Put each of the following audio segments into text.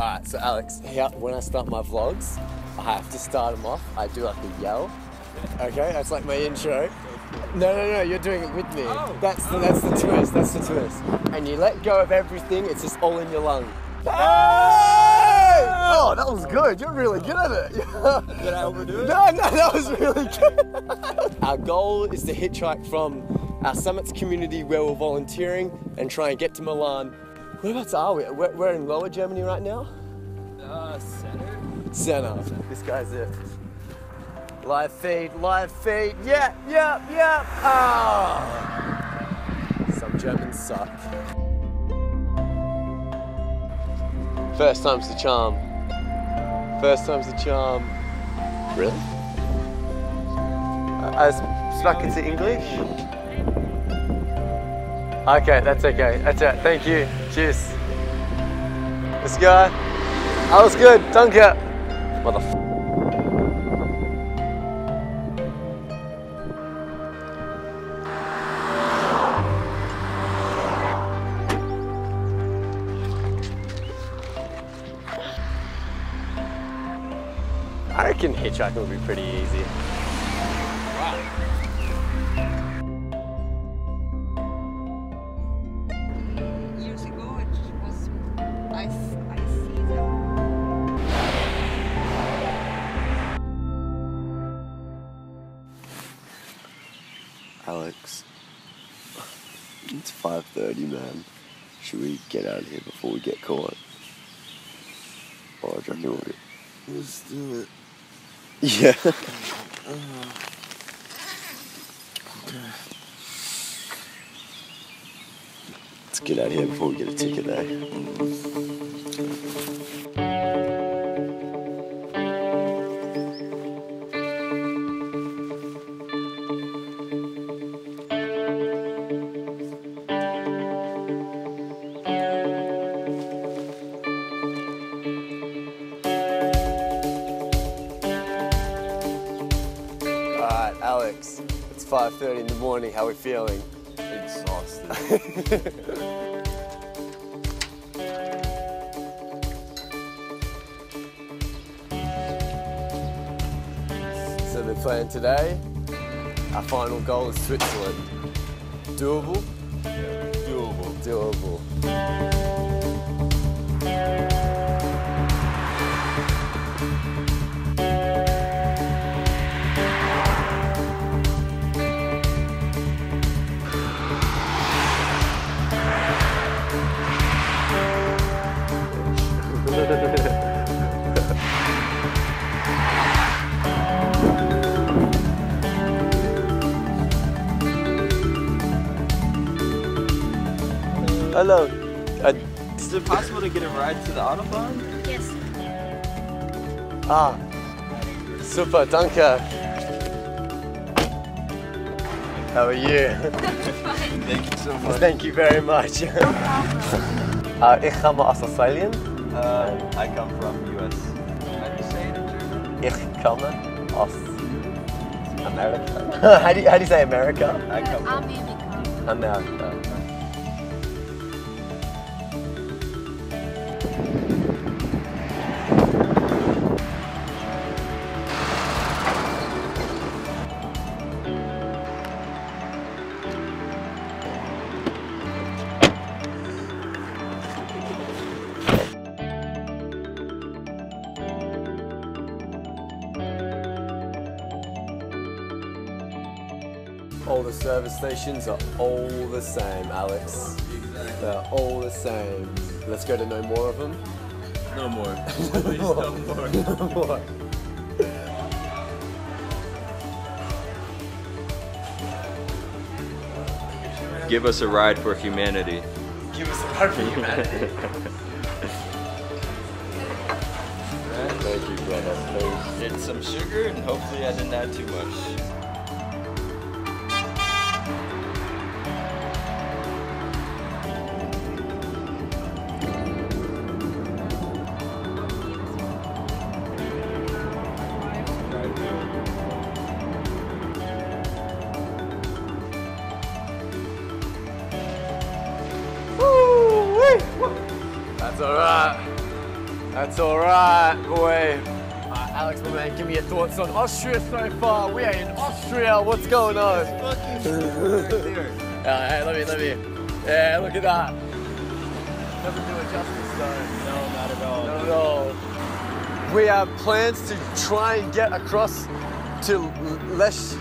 Alright, so Alex, when I start my vlogs, I have to start them off. I do like a yell. Okay, that's like my intro. No, no, no, you're doing it with me. Oh. That's the that's the twist. That's the twist. And you let go of everything. It's just all in your lung. Hey! Oh, that was good. You're really good at it. Did I overdo it? No, no, that was really good. our goal is to hitchhike from our summits community where we're volunteering and try and get to Milan. Whereabouts are we? We're, we're in Lower Germany right now. Uh, center? Center. This guy's it. Live feed, live feed. Yeah, yeah, yeah. Ah. Some Germans suck. First time's the charm. First time's the charm. Really? I was stuck into English. Okay, that's okay. That's it. Thank you. Cheers. This guy. That was good. Danke. Motherfucker. I reckon hitchhiking would be pretty easy. Out here before we get caught? Or do you reckon we'll Let's do it. Yeah. Let's get out of here before we get a ticket, eh? In the morning. How we feeling? Exhausted. So the plan today, our final goal is Switzerland. Doable? Doable. Doable. Hello. Uh, Is it possible to get a ride to the Autobahn? yes ah, super, danke. How are you? Thank you so much. Thank you very much. uh, ich komme aus Australien. Uh, I come from US. How do you say it in German? Ich komme aus America. how, do you, how do you say America? I come from Amerika America. Service stations are all the same, Alex. They're all the same. Let's go to no more of them. No more. Please no more. more. Give us a ride for humanity. Give us a ride for humanity. Thank you, brother. Get some sugar and hopefully I didn't add too much. Right, boy. Uh, Alex, my man, give me your thoughts on Austria so far. We are in Austria. What's going on? Uh, hey, let me, let me. Yeah, look at that. Doesn't do it justice, though. No, not at all. Not at all. We have plans to try and get across to Lesch.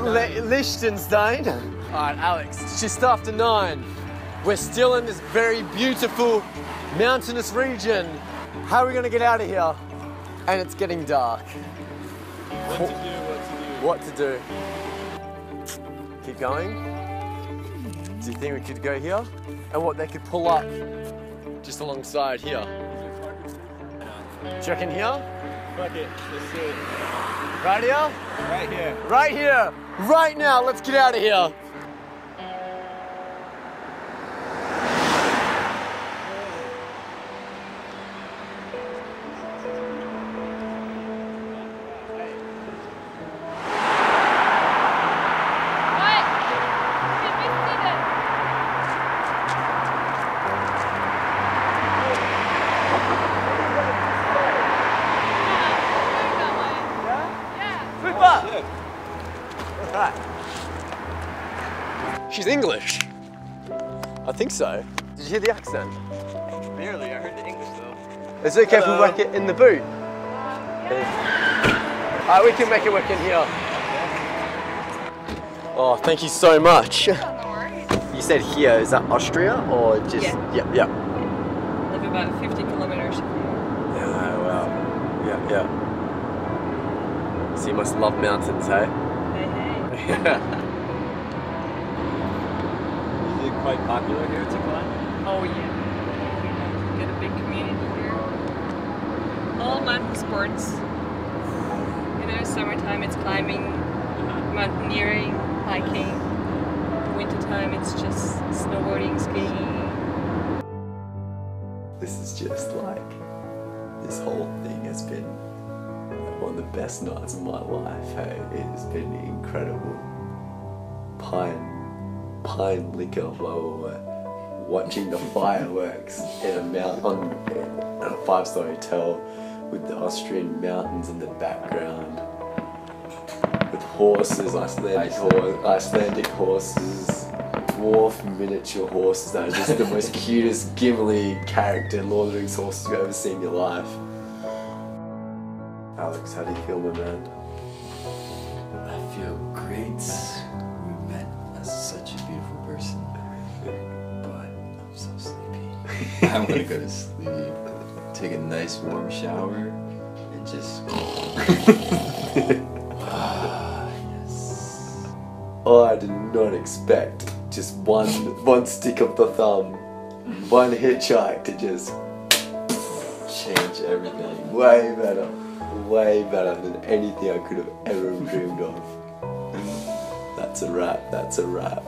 Le- Liechtenstein. All right, Alex, it's just after nine. We're still in this very beautiful mountainous region. How are we gonna get out of here? And it's getting dark. What to do, what to do. What to do? Keep going. Do you think we could go here? And what they could pull up just alongside here? Reckon here? Fuck it, let's do it. Right here? Right here. Right here! Right now, let's get out of here! She's English. I think so. Did you hear the accent? Barely, I heard the English though. It's okay if we Hello. whack it in the boot. Alright, we can make it work in here. Oh, thank you so much. No. You said here, is that Austria or just? Yeah. Yep, yep. Live about 50 kilometers from here. Yeah, wow. Yeah, yeah. So you must love mountains, hey? Hey, hey. Yeah. Is it quite popular here to climb? Oh yeah. We get a big community here. All mountain sports. You know, summertime it's climbing, uh-huh. mountaineering, hiking. Wintertime it's just snowboarding, skiing. This is just like, this whole thing has been one of the best nights of my life, hey? It has been incredible. Pine, pine liquor while we're watching the fireworks in a mount on a five-star hotel with the Austrian mountains in the background. With horses, Icelandic, hor- Icelandic horses, dwarf miniature horses that are just the most cutest Gimli character Lord of the Rings horses you've ever seen in your life. Alex, how do you feel, my man? I feel great. I'm gonna go to sleep, take a nice warm shower, and just. ah. Oh, I did not expect just one one stick of the thumb, one hitchhike to just Change everything. way better, way better than anything I could have ever dreamed of. That's a wrap, that's a wrap.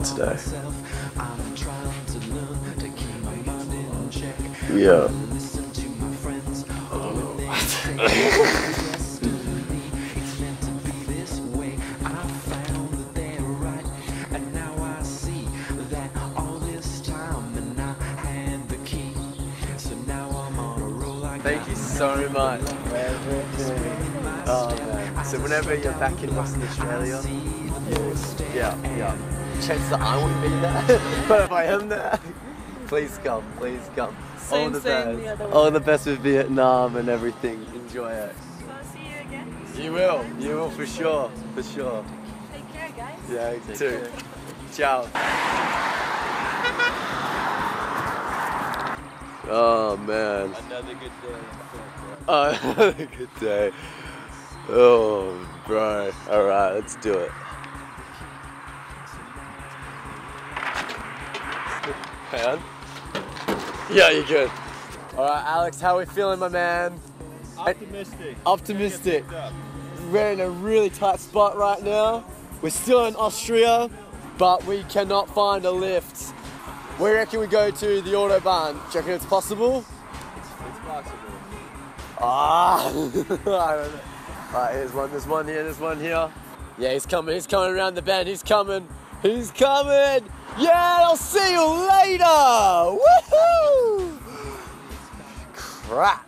Get today. Yeah. Thank you so much. Oh. So whenever you're back in Western Australia, yeah, yeah. Chance that I won't be there, but if I am there, please come, please come. All the same, best. the other All the best with Vietnam and everything. Enjoy it. So see you again. You will, you will for sure, for sure. Take care, guys. Yeah, you too. Ciao. Oh man. Another good day. Oh, another good day. Oh, bro. All right, let's do it. Hang on. Yeah, you're good. All right, Alex, how we feeling, my man? Optimistic. Optimistic. We're in a really tight spot right now. We're still in Austria. but we cannot find a lift. Where reckon we go to the Autobahn? Do you reckon it's possible? It's possible. Ah, I don't know. Alright, here's one, there's one here, there's one here. Yeah, he's coming, he's coming around the bend, he's coming, he's coming! Yeah, I'll see you later! Woohoo! Crap.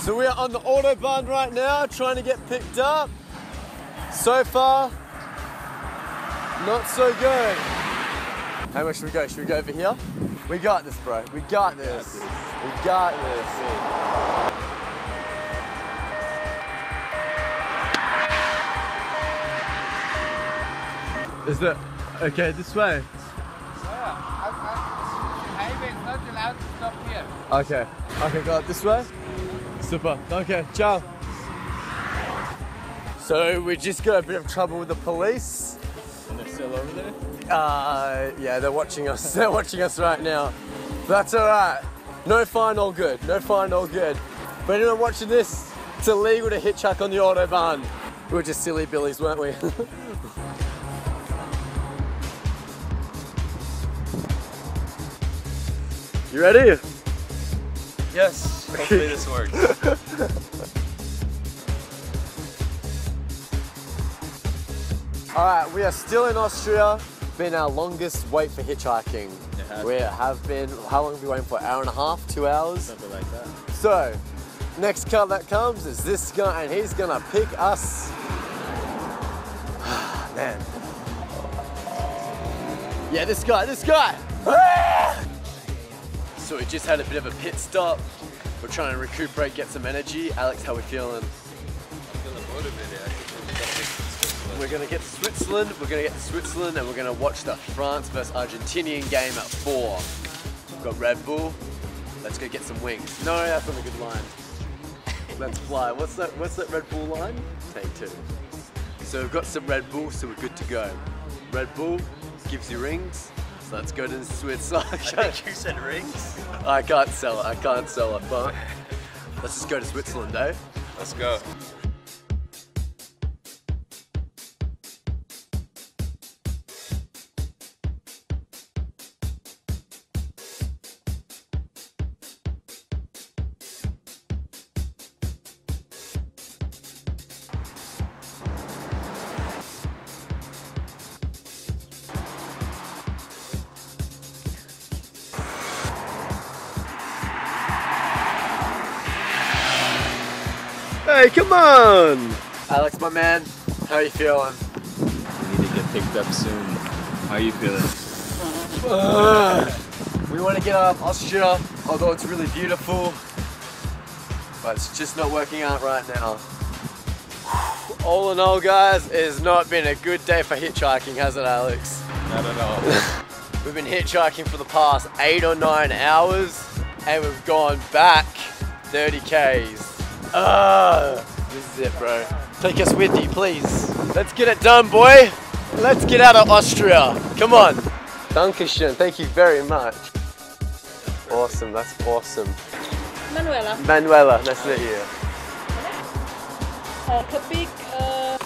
So we are on the Autobahn right now, trying to get picked up. So far, not so good. How much should we go? Should we go over here? We got this, bro. We got this. We got this. Is it okay this is allowed to stop here. Okay. Okay, go up this way. Super. Okay, ciao. So we just got a bit of trouble with the police. And they're still over there? Uh, yeah, they're watching us. They're watching us right now. That's all right. No fine, all good. No fine, all good. But anyone watching this, it's illegal to hitchhike on the autobahn. We were just silly billies, weren't we? you ready? Yes. Hopefully this works. All right, we are still in Austria. Been our longest wait for hitchhiking. It has we have been. How long have we waiting for? Hour and a half? Two hours? Something like that. So, next car that comes is this guy, and he's gonna pick us. Man. Yeah, this guy, this guy. So we just had a bit of a pit stop. We're trying to recuperate, get some energy. Alex, how we feeling? We're gonna get to Switzerland. We're gonna get to Switzerland, and we're gonna watch the France versus Argentinian game at four. We've got Red Bull. Let's go get some wings. No, that's not a good line. Let's fly. What's that? What's that Red Bull line? Take two. So we've got some Red Bull, so we're good to go. Red Bull gives you rings. Let's go to Switzerland. I think you said rings. I can't sell it. I can't sell it. But let's just go to Switzerland, eh? Let's go. Come on! Alex, my man, how you feeling? We need to get picked up soon. How you feeling? we want to get out of Austria, although it's really beautiful, but it's just not working out right now. All in all, guys, it has not been a good day for hitchhiking, has it, Alex? Not at all. We've been hitchhiking for the past eight or nine hours, and we've gone back 30 k's. This is it, bro. Take us with you, please. Let's get it done, boy. Let's get out of Austria. Come on. Dankeschön. Thank you very much. Awesome. That's awesome. Manuela. Manuela, nice to meet you. Uh, Kapik, uh,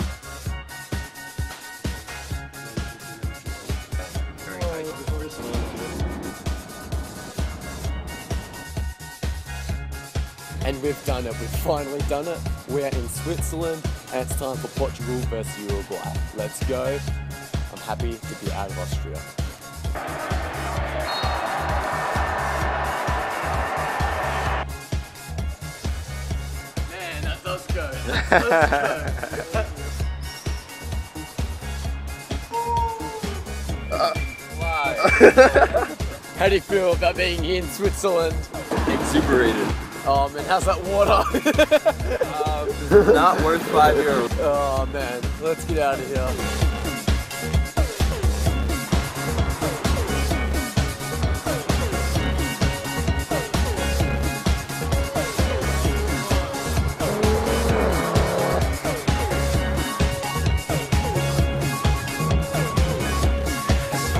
And we've done it. We've finally done it. We're in Switzerland, and it's time for Portugal versus Uruguay. Let's go. I'm happy to be out of Austria. Man, that does go. That does go. How do you feel about being here in Switzerland? Exuberated. Oh man, how's that water? Not worth five euros. oh man, let's get out of here.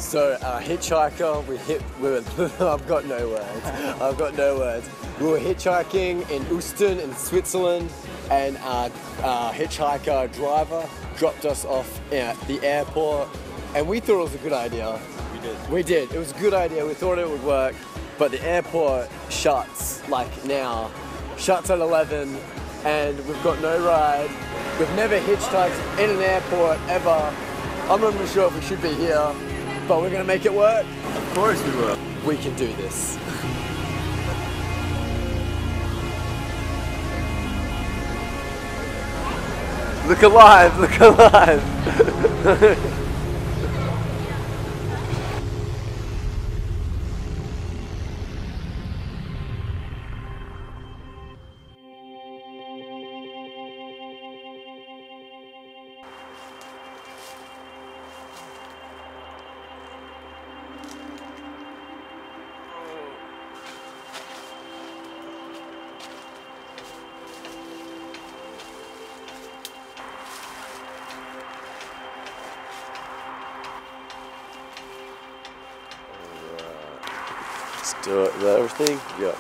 So, uh, hitchhiker, we hit, we I've got no words. I've got no words. We were hitchhiking in Ooston in Switzerland, and our, our hitchhiker driver dropped us off at the airport, and we thought it was a good idea. We did. We did. It was a good idea. We thought it would work, but the airport shuts like now, shuts at 11, and we've got no ride. We've never hitchhiked in an airport ever. I'm not even sure if we should be here, but we're gonna make it work. Of course we will. We can do this. Look alive, look alive. It. Is that everything? Yeah.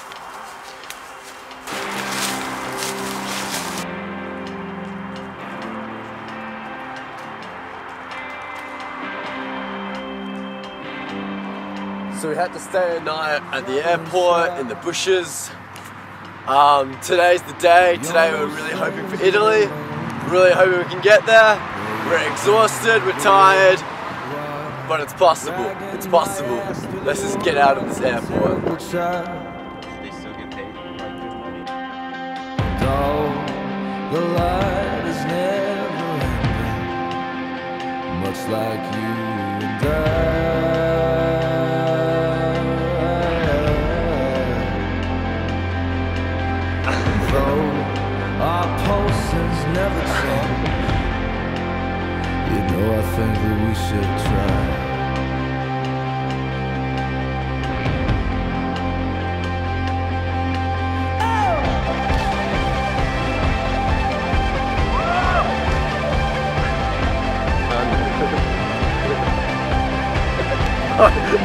So we had to stay a night at the airport in the bushes. Um, today's the day. Today we're really hoping for Italy. Really hoping we can get there. We're exhausted, we're tired, but it's possible. It's possible. Let's just get out of this airport. They still get paid good money. The light is never ending, much like you and I. Though our pulses never change, you know I think that we should try.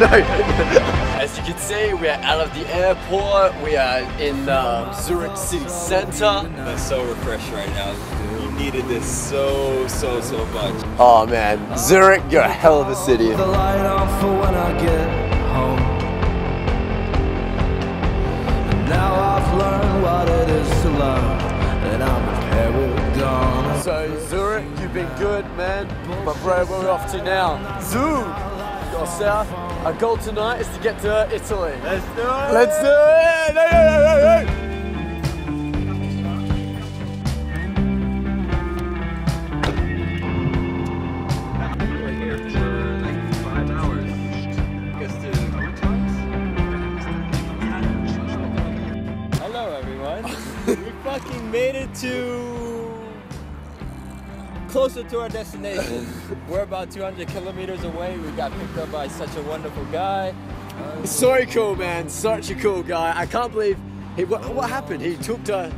As you can see, we are out of the airport. We are in um, Zurich city center. I'm so refreshed right now. You needed this so, so, so much. Oh man, Zurich, you're a hell of a city. the light on for when I get home. And now I've learned what it is to love, and I'm prepared dawn. So Zurich, you've been good, man. But bro, where are we off to now? Zug! Go south. Our goal tonight is to get to Italy. Let's do it! Let's do it! Hey, hey, hey, hey, closer to our destination. We're about 200 kilometers away. We got picked up by such a wonderful guy. So cool, man. Such a cool guy. I can't believe he. What, what happened? He took to.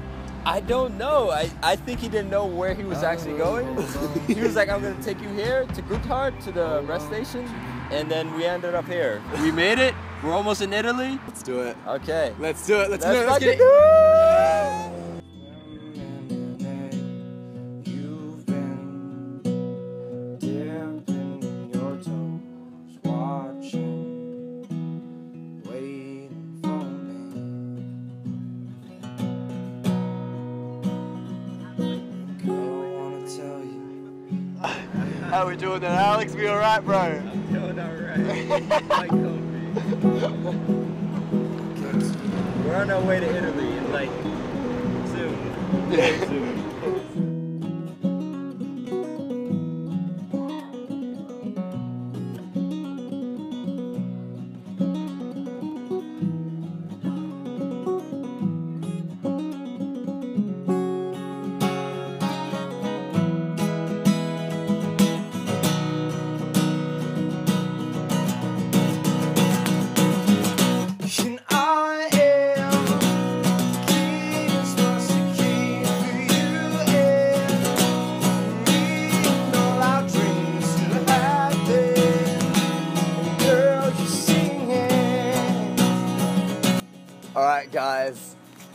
I don't know. I, I think he didn't know where he was actually going. he was like, I'm gonna take you here to Gotthard to the rest station, and then we ended up here. We made it. We're almost in Italy. Let's do it. Okay. Let's do it. Let's, Let's do it. Let's get it. You. How we doing there, Alex? We alright, bro? I'm doing alright. We're on our way to Italy in like soon. Very soon.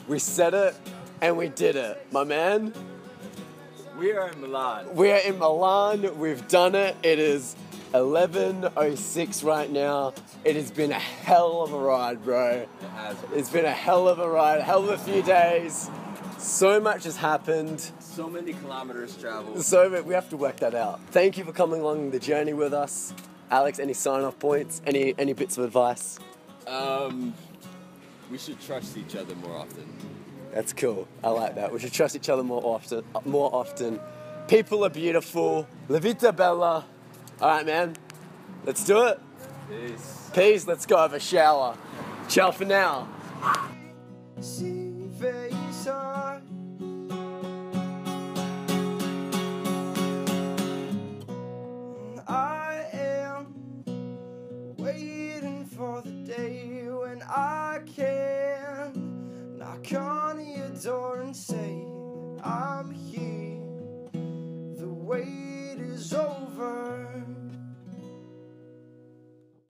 We said it and we did it, my man. We are in Milan. We're in Milan. We've done it. It is 11:06 right now. It has been a hell of a ride, bro. It has It's been a hell of a ride, a hell of a few days. So much has happened. so many kilometers traveled. So we have to work that out. Thank you for coming along the journey with us. Alex, any sign off points? Any any bits of advice? Um, we should trust each other more often. That's cool. I like that. We should trust each other more often. More often. People are beautiful. La vita bella. All right, man. Let's do it. Peace. Peace. Let's go have a shower. Ciao for now.